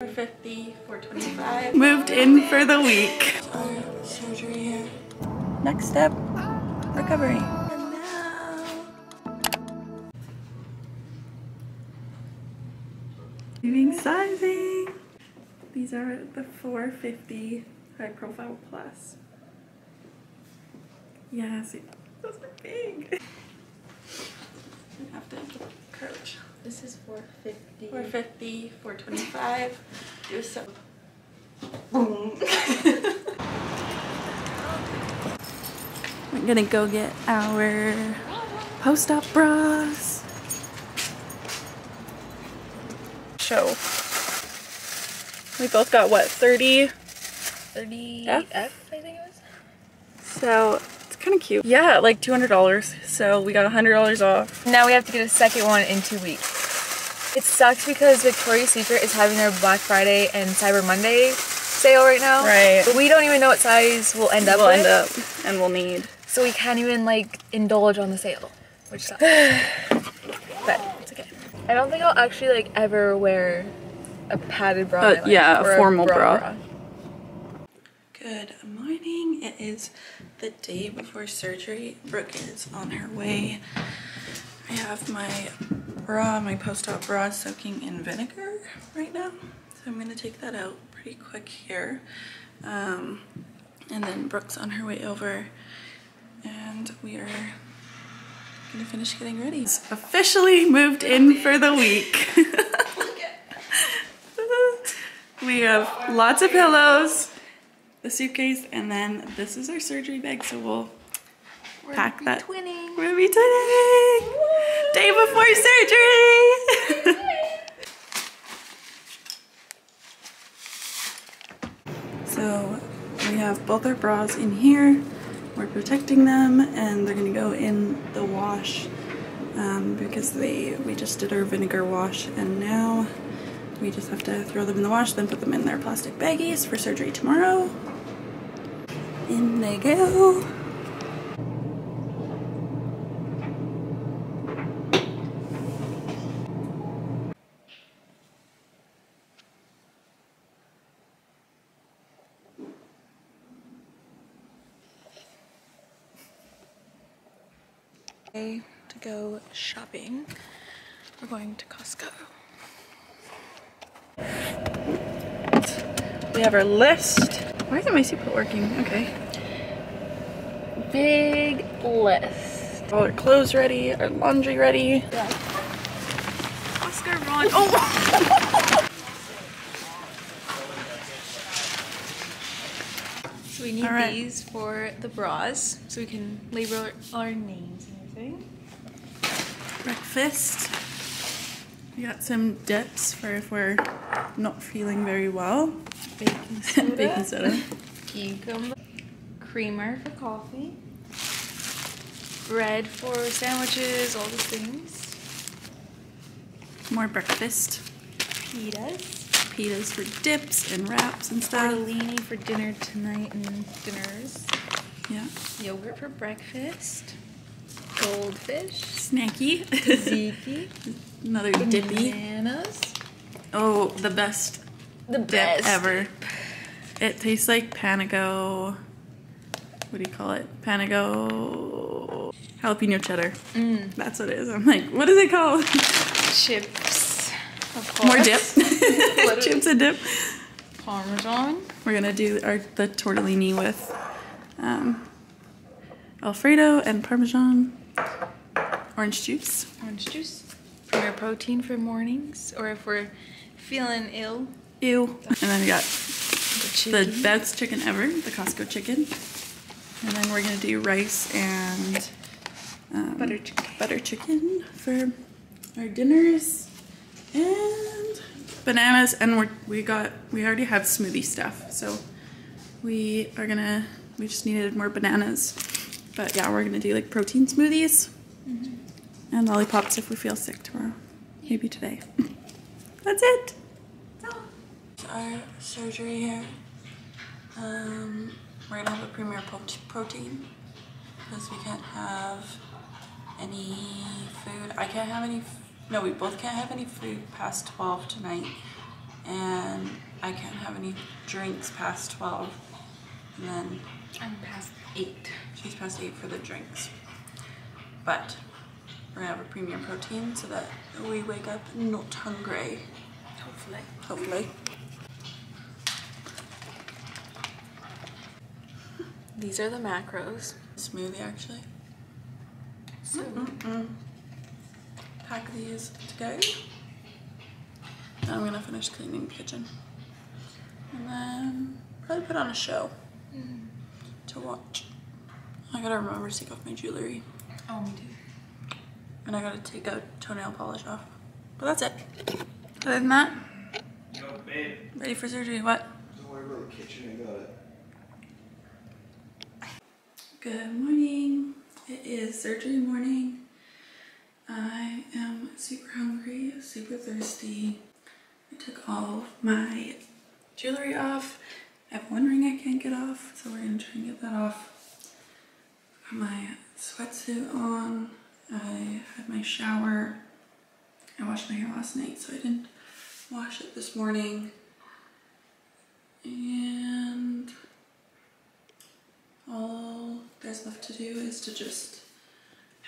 450, 425. Moved in for the week. Surgery here. Next step, recovery. And now, Doing sizing. These are the 450 high profile plus. Yeah, see, those are big. We have to crouch. This is 450. 450, 425. Do some. Boom. We're gonna go get our post-op bras. Show. We both got what, 30? 30 F? F, I think it was. So it's kind of cute. Yeah, like $200. So we got $100 off. Now we have to get a second one in two weeks. It sucks because Victoria's Secret is having their Black Friday and Cyber Monday sale right now. Right. But we don't even know what size we'll end up we'll with. end up and we'll need. So we can't even like indulge on the sale, which sucks. but it's okay. I don't think I'll actually like ever wear a padded bra. Uh, in yeah, a or formal bra. bra. Good morning. It is the day before surgery. Brooke is on her way. I have my bra, my post-op bra soaking in vinegar right now. So I'm gonna take that out pretty quick here. Um, and then Brooke's on her way over and we are gonna finish getting ready. It's officially moved in for the week. we have lots of pillows, the suitcase, and then this is our surgery bag, so we'll pack that. Twinning. We're gonna be twinning! Day before surgery! so we have both our bras in here. We're protecting them and they're gonna go in the wash um, because they we just did our vinegar wash and now we just have to throw them in the wash, then put them in their plastic baggies for surgery tomorrow. In they go. Day to go shopping. We're going to Costco. We have our list. Why isn't my seatbelt working? Okay. Big list. All our clothes ready, our laundry ready. Oscar Ron. Oh. So we need right. these for the bras, so we can label our, our names and everything. Breakfast. We got some dips for if we're not feeling very well. Baking soda. Baking soda. Cucumber. Creamer for coffee. Bread for sandwiches, all the things. More breakfast. Pitas. Pitas for dips and wraps and stuff. Tortellini for dinner tonight and dinners. Yeah. Yogurt for breakfast. Goldfish. Snacky. Tzatziki. Another dippy. Bananas. Oh, the best The dip best. ever. It tastes like Panago. What do you call it? Panago jalapeno cheddar. Mm. That's what it is. I'm like, what is it called? Chips. Of More dip. Chips and dip. Parmesan. We're gonna do our the tortellini with um, Alfredo and Parmesan, orange juice. Orange juice. Premier protein for mornings, or if we're feeling ill. Ew. And then we got The the best chicken ever, the Costco chicken. And then we're gonna do rice and um, Butter chicken. butter chicken for our dinners and bananas. And we're, we got we already have smoothie stuff, so we are gonna we just needed more bananas. But yeah, we're gonna do like protein smoothies and lollipops if we feel sick tomorrow, maybe today. That's it. Our surgery here. Um, we're gonna have a premier protein because we can't have any food. I can't have any. F- no, we both can't have any food past twelve tonight, and I can't have any drinks past 12. And then I'm past eight. she's past 8 for the drinks. But we're gonna have a premium protein so that we wake up not hungry, Hopefully. hopefully. These are the macros. Smoothie actually. So Mm-mm. Pack these to go. Now I'm gonna finish cleaning the kitchen. And then probably put on a show to watch. I gotta remember to take off my jewelry. Oh, me too. And I gotta take a toenail polish off. But that's it. Other than that, Yo, babe. ready for surgery. What? Don't worry about the kitchen, I got it. Good morning. It is surgery morning. I am super hungry, super thirsty. I took all my jewelry off. I have one ring I can't get off, so we're gonna try and get that off. Got my sweatsuit on. I had my shower. I washed my hair last night, so I didn't wash it this morning. And all there's left to do is to just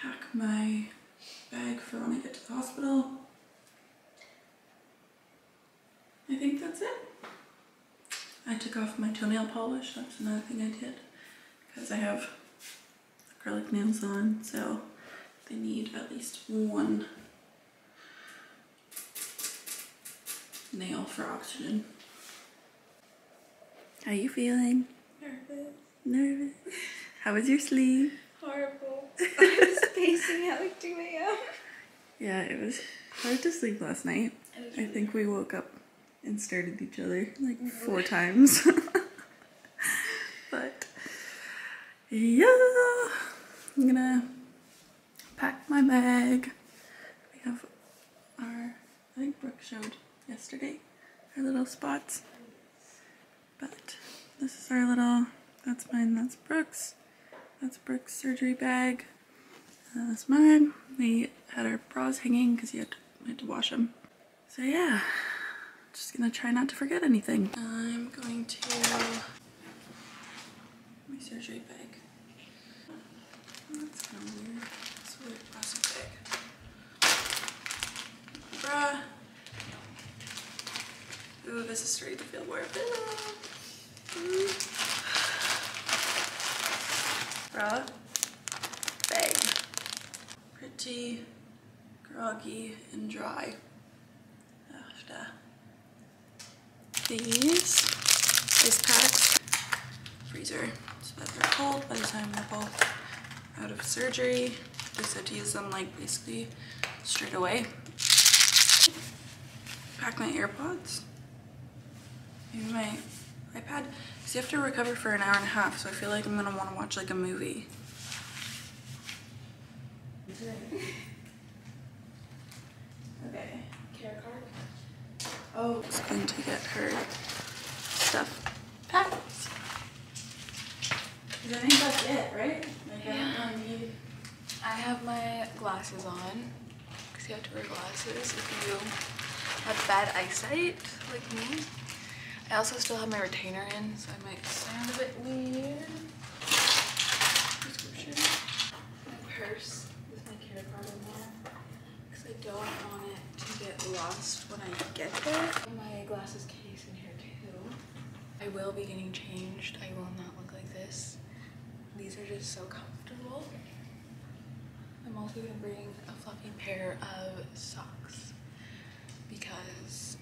pack my bag for when I get to the hospital. I think that's it. I took off my toenail polish, that's another thing I did. Because I have acrylic nails on, so they need at least one nail for oxygen. How you feeling? Nervous. Nervous? How was your sleep? Horrible. I was pacing at like 2 a.m. Yeah, it was hard to sleep last night. I think we woke up and stared at each other like four times. but yeah, I'm gonna pack my bag. We have our, I think Brooke showed yesterday, our little spots. But this is our little, that's mine, that's Brooke's. That's Brooke's surgery bag. Uh, that's mine. We had our bras hanging because you had we had to wash them. So yeah, just gonna try not to forget anything. I'm going to my surgery bag. That's kind of weird. It's a weird plastic bag. Bra. Ooh, this is starting to feel more Ooh. Bra. Bag pretty groggy and dry after these. Ice packs. Freezer. So that they're cold by the time they're both out of surgery. They said to use them like basically straight away. Pack my AirPods maybe my iPad. Because you have to recover for an hour and a half so I feel like I'm gonna want to watch like a movie. Okay. Care card. Oh, is going to get her stuff packed. 'Cause I think that's it, right? Like I don't really need. I have my glasses on because you have to wear glasses if you have bad eyesight like me. I also still have my retainer in, so I might sound a bit weird. Prescription. My purse with my care card in there because I don't want it to get lost when I get there. My glasses case in here too. I will be getting changed. I will not look like this. These are just so comfortable. I'm also gonna bring a fluffy pair of socks because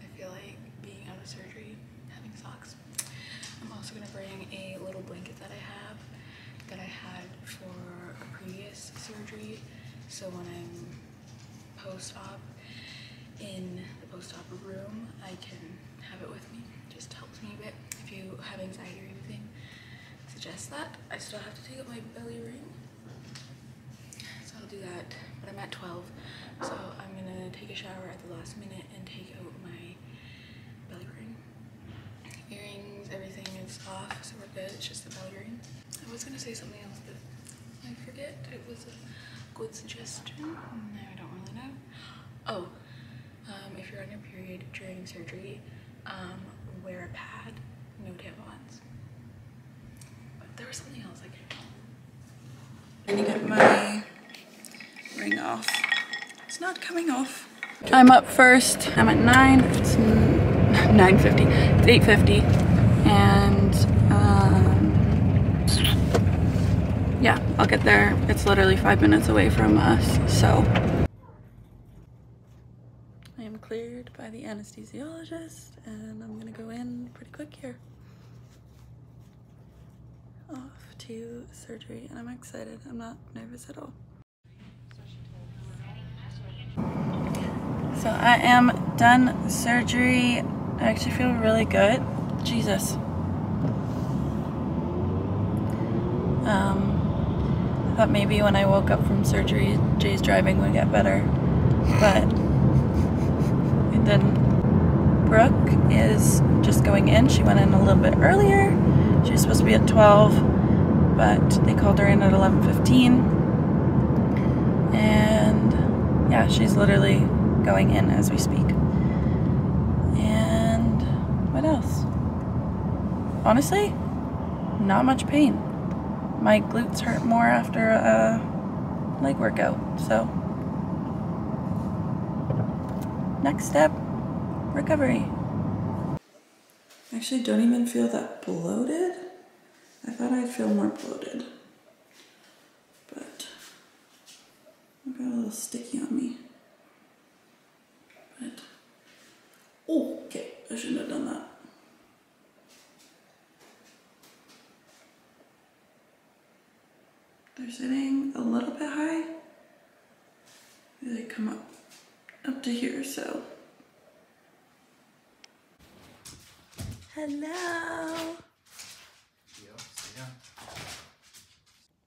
I feel like being out of surgery, having socks. I'm also gonna bring a little blanket that I have that I had for a previous surgery. So when I'm post-op in the post-op room, I can have it with me. It Just helps me a bit. If you have anxiety or anything, suggest that. I still have to take out my belly ring. So I'll do that, but I'm at 12. So I'm gonna take a shower at the last minute and take out my belly ring. Earrings, everything is off, so we're good. It's just the belly ring. I was gonna say something else, but I forget. It was a good suggestion. No, I don't really know. Oh, um, if you're on your period during surgery, um, wear a pad, no tampons. But there was something else I can't. Need to get my ring off. It's not coming off. I'm up first. I'm at 9. It's 9.50. It's 8.50. And um, yeah, I'll get there. It's literally five minutes away from us, so. I am cleared by the anesthesiologist and I'm gonna go in pretty quick here. Off to surgery and I'm excited. I'm not nervous at all. So I am done surgery. I actually feel really good. Jesus. Um, I thought maybe when I woke up from surgery, Jay's driving would get better, but didn't. Brooke is just going in. She went in a little bit earlier. She was supposed to be at 12, but they called her in at 11:15. And yeah, she's literally going in as we speak. And what else? Honestly, not much pain. My glutes hurt more after a leg workout, so next step, recovery. Actually don't even feel that bloated. I thought I'd feel more bloated, but I got a little sticky on me. But oh, okay, I shouldn't have done that. They're sitting a little bit high. They come up up to here, so. Hello.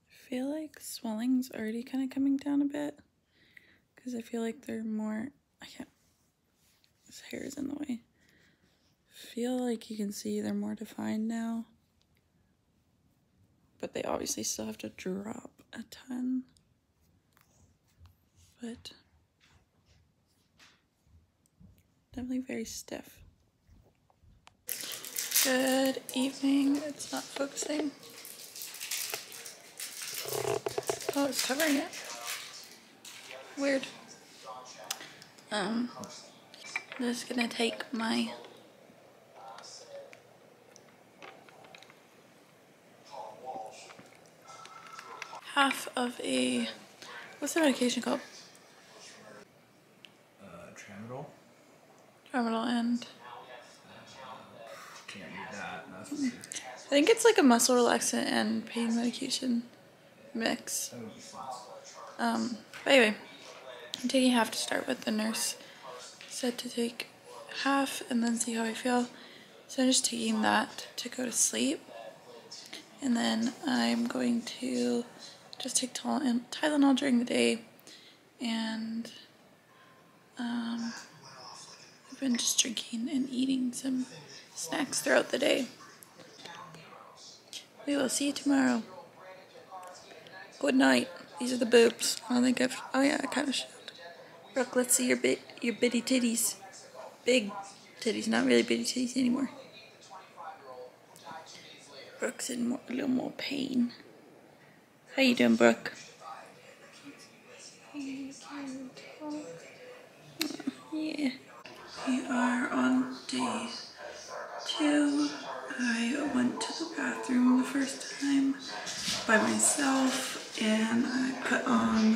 I feel like swelling's already kind of coming down a bit because I feel like they're more. I can't. This hair is in the way. Feel like you can see they're more defined now, but they obviously still have to drop a ton. But definitely very stiff. Good evening. It's not focusing. Oh, it's covering it. Weird. Um, just gonna take my half of a what's the medication called? Uh, Tramadol? Tramadol and Can't read that. That's for sure. I think it's like a muscle relaxant and pain medication mix. That would be. Um, but anyway, I'm taking half to start with. The nurse said to take half and then see how I feel. So I'm just taking that to go to sleep. And then I'm going to just take Tylen- Tylenol during the day. And um, been just drinking and eating some snacks throughout the day. We will see you tomorrow. Good night. These are the boobs. I don't think I've. Oh yeah, I kind of showed. Brooke, let's see your bit, your bitty titties. Big titties, not really bitty titties anymore. Brooke's in more, a little more pain. How you doing, Brooke? Yeah. We are on day two. I went to the bathroom the first time by myself and I put on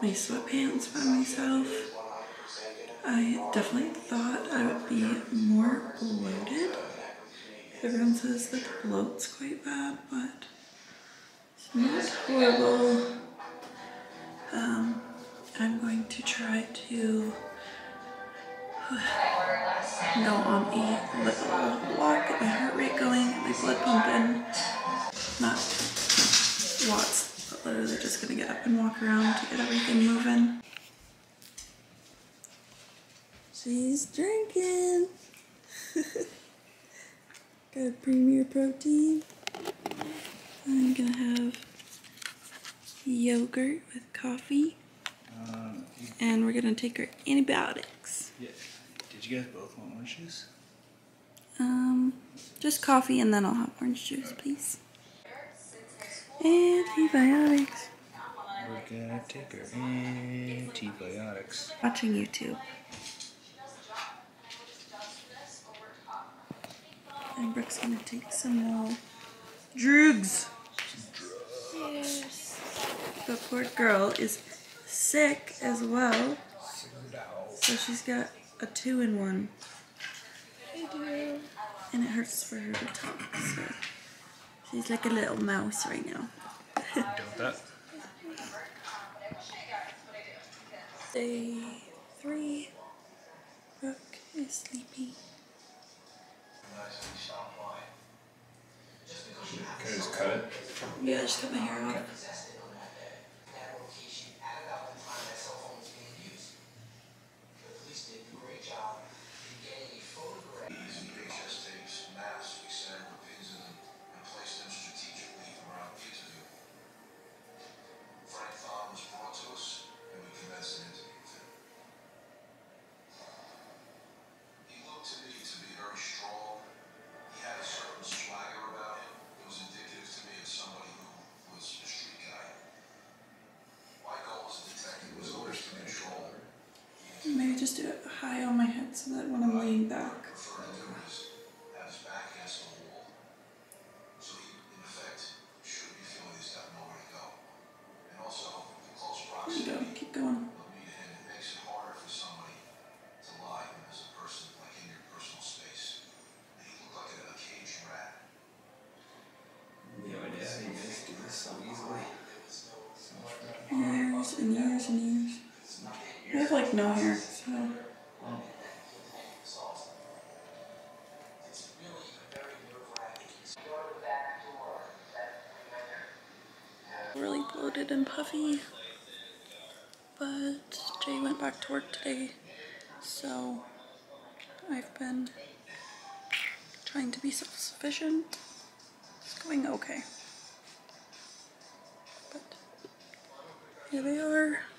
my sweatpants by myself. I definitely thought I would be more bloated. Everyone says that the bloat's quite bad, but it's not horrible. Um, I'm going to try to go on a little walk, get my heart rate going, my blood pumping. Not lots, but literally just gonna get up and walk around to get everything moving. She's drinking. Got a premier protein. I'm gonna have yogurt with coffee. Um, And we're gonna take our antibiotics. yeah. Did you guys both want orange juice? Um, just coffee and then I'll have orange juice, please. Antibiotics. We're gonna take our antibiotics. Watching YouTube. And Brooke's gonna take some more drugs. Yes. The poor girl is sick as well. So she's got a two in one. I do. And it hurts for her to talk. So she's like a little mouse right now. Don't that? Day three. Brooke is sleepy. Can I just cut it? Yeah, I just cut my hair off. So easily. Years and years and years. I have like no hair, so. Really bloated and puffy. But Jay went back to work today, so I've been trying to be self sufficient. It's going okay. Here they are.